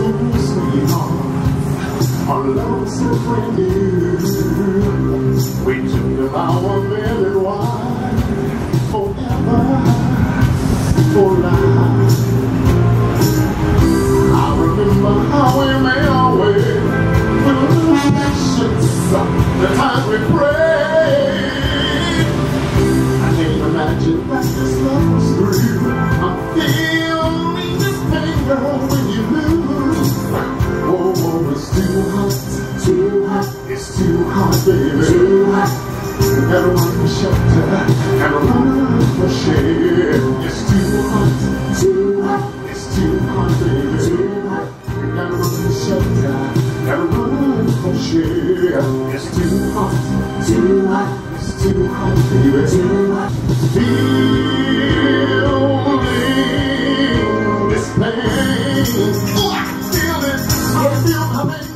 so sweet, our love so brand new. We took the out. Too hot, baby. Too hot. Gotta run for shelter, gotta run for shade. It's too hot, too hot. It's too hot, baby. Too hot. Gotta run for shelter, gotta run for shade. It's too hot, too hot. It's too hot, baby. Too hot. Feeling this pain. Oh, I feel it. I feel my pain.